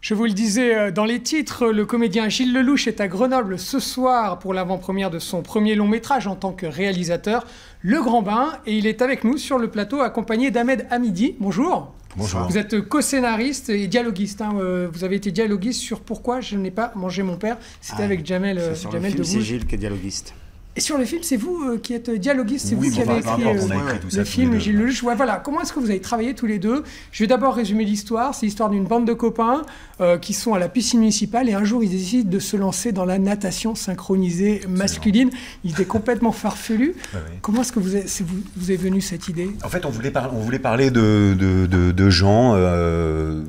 Je vous le disais euh, dans les titres, le comédien Gilles Lelouch est à Grenoble ce soir pour l'avant-première de son premier long métrage en tant que réalisateur, Le Grand Bain, et il est avec nous sur le plateau accompagné d'Ahmed Hamidi. Bonjour. Bonjour. Vous êtes co-scénariste et dialoguiste. hein, euh, Vous avez été dialoguiste sur Pourquoi je n'ai pas mangé mon père. C'était Ah, avec Jamel, euh, C'est sur Jamel le film, c'est. Gilles qui est dialoguiste. Et sur le film, c'est vous euh, qui êtes dialoguiste, c'est Oui, vous qui avez peu écrit euh, écrit le film. Gilles Lelouch. Ouais, voilà. Comment est-ce que vous avez travaillé tous les deux? Je vais d'abord résumer l'histoire. C'est l'histoire d'une bande de copains euh, qui sont à la piscine municipale et un jour ils décident de se lancer dans la natation synchronisée masculine. Ils étaient complètement farfelus. Ouais, ouais. Comment est-ce que vous, avez- c'est vous, vous est venue cette idée? En fait, on voulait, par- on voulait parler de, de, de- de gens euh,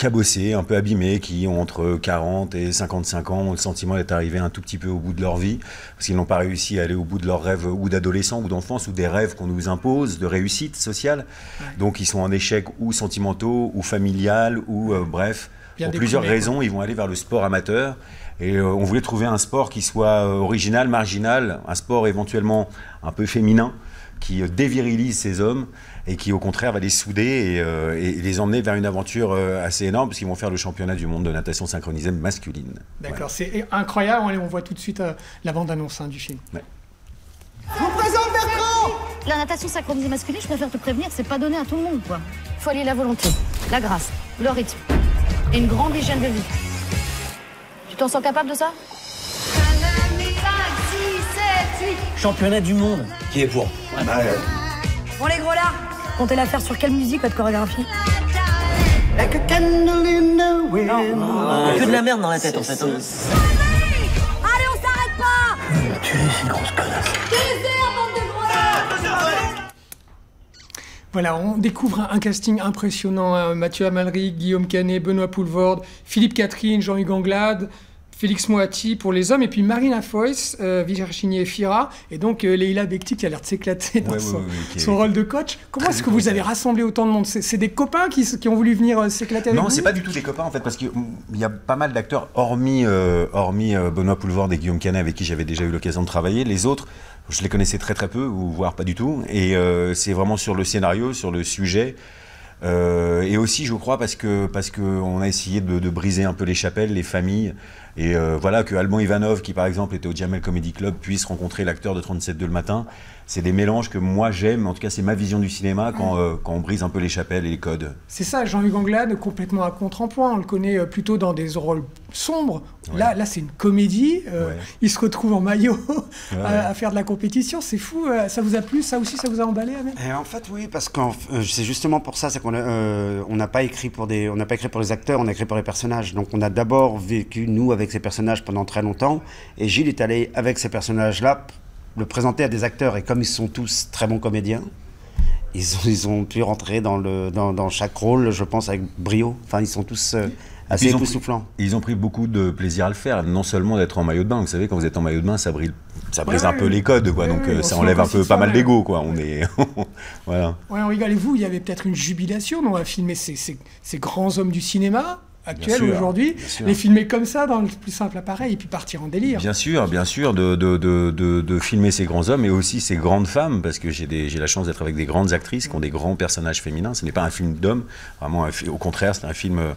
cabossés, un peu abîmés, qui ont entre 40 et 55 ans, ont le sentiment d'être arrivés un tout petit peu au bout de leur vie, parce qu'ils n'ont pas réussi à aller au bout de leurs rêves ou d'adolescent ou d'enfance, ou des rêves qu'on nous impose, de réussite sociale. Donc ils sont en échec ou sentimentaux, ou familial, ou euh, bref, Bien pour plusieurs raisons, ils vont aller vers le sport amateur. Et euh, on voulait trouver un sport qui soit euh, original, marginal, un sport éventuellement un peu féminin, qui euh, dévirilise ces hommes et qui au contraire va les souder et, euh, et les emmener vers une aventure euh, assez énorme, parce qu'ils vont faire le championnat du monde de natation synchronisée masculine. D'accord, c'est incroyable. On voit tout de suite euh, la bande-annonce hein, du film. La natation synchronisée masculine, je préfère te prévenir, c'est pas donné à tout le monde, quoi. Faut allier la volonté, la grâce, le rythme et une grande hygiène de vie. Tu t'en sens capable de ça? 5, 6, 7, 8. championnat du monde. Qui est pour? Bon les gros là, comptez la faire sur quelle musique votre chorégraphie Que de la merde dans la tête en fait. hein. Allez on s'arrête pas Tu es une grosse connasse. Voilà, on découvre un, un casting impressionnant. hein. Mathieu Amalric, Guillaume Canet, Benoît Poulvorde, Philippe Catherine, Jean-Hugues Anglade, Félix Moati pour les hommes, et puis Marina Foïs, euh, Virginie Efira, et donc euh, Leila Bekti qui a l'air de s'éclater dans Ouais, son, rôle de coach. Comment est-ce que vous avez rassemblé autant de monde? C'est des copains qui, ont voulu venir euh, s'éclater avec Non, c'est pas du tout des copains en fait, parce qu'il y a pas mal d'acteurs, hormis, euh, hormis euh, Benoît Poulvorde et Guillaume Canet, avec qui j'avais déjà eu l'occasion de travailler. Les autres, je les connaissais très très peu, ou voire pas du tout. Et c'est vraiment sur le scénario, sur le sujet. Euh, et aussi, je crois, parce que parce que a essayé de, de briser un peu les chapelles, les familles, et euh, voilà que Alban Ivanov, qui par exemple était au Jamel Comedy Club, puisse rencontrer l'acteur de 37 2 le matin. C'est des mélanges que moi j'aime. En tout cas, c'est ma vision du cinéma quand, euh, quand on brise un peu les chapelles et les codes. C'est ça, Jean-Hugues Anglade, complètement à contre-emploi. On le connaît plutôt dans des rôles sombres. Ouais. Là, là c'est une comédie. euh, Ouais. Il se retrouve en maillot Ouais, à, ouais. à faire de la compétition. C'est fou. euh, Ça vous a plu Ça aussi, ça vous a emballé, Et en fait, oui, parce que c'est justement pour ça, c'est qu'on euh, on n'a pas écrit pour des, on n'a pas écrit pour les acteurs, on a écrit pour les personnages. Donc, on a d'abord vécu nous avec ces personnages pendant très longtemps, et Gilles est allé avec ces personnages-là le présenter à des acteurs. Et comme ils sont tous très bons comédiens, ils ont, ils ont pu rentrer dans le, dans, dans chaque rôle, je pense, avec brio. Enfin, ils sont tous euh, assez Ils ont pris- époustouflants. Ils ont pris beaucoup de plaisir à le faire, non seulement d'être en maillot de bain. Vous savez, quand vous êtes en maillot de bain, ça brise, ça brise Ouais, un peu les codes, quoi. Ouais, donc ouais, euh, ça enlève un peu pas mal d'ego, quoi. On est, voilà. Ouais, on rigole. Et vous, il y avait peut-être une jubilation. On va filmer ces, ces- ces grands hommes du cinéma actuels sûr, aujourd'hui, les filmer comme ça dans le plus simple appareil et puis partir en délire. Bien sûr, bien sûr, de, de, de, de, filmer ces grands hommes et aussi ces grandes femmes, parce que j'ai la chance d'être avec des grandes actrices qui ont des grands personnages féminins. Ce n'est pas un film d'hommes, vraiment, un au contraire, c'est un film, euh,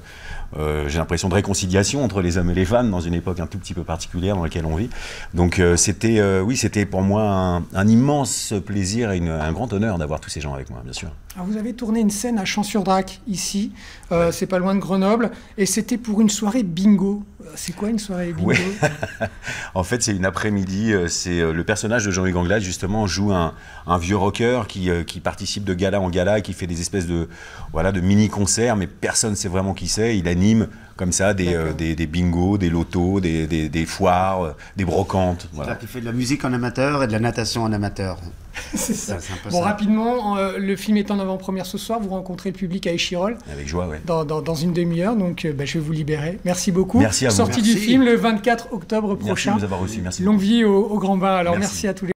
euh, j'ai l'impression, de réconciliation entre les hommes et les femmes dans une époque un tout petit peu particulière dans laquelle on vit. Donc euh, c'était, euh, oui, c'était pour moi un, un immense plaisir et une- un grand honneur d'avoir tous ces gens avec moi, bien sûr. Alors, vous avez tourné une scène à Champs-sur-Drac, ici, c'est pas loin de Grenoble, et c'était pour une soirée bingo. C'est quoi une soirée bingo. En fait, c'est une après-midi. euh, C'est euh, le personnage de Jean-Hugues Anglade justement joue un, vieux rocker qui, euh, qui participe de gala en gala et qui fait des espèces de voilà de mini concerts, mais personne ne sait vraiment qui c'est. Il anime comme ça des, euh, des, des bingos, des lotos, des, des, des foires, euh, des brocantes. Voilà. C'est-à-dire qu'il fait de la musique en amateur et de la natation en amateur. C'est ça. C'est un peu Bon, ça. rapidement, euh, le film est en avant-première ce soir. Vous rencontrez le public à Échirol Avec joie, ouais. dans, dans- dans une demi-heure, donc euh, bah, je vais vous libérer. Merci beaucoup. Merci à vous. Sortie du Merci. film le 24 octobre Merci prochain. de nous avoir reçus. Merci. Longue vie au, au Grand Bain. Alors merci, Merci. à tous les